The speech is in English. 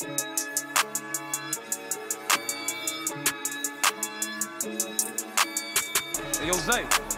Hey, yo, Zay.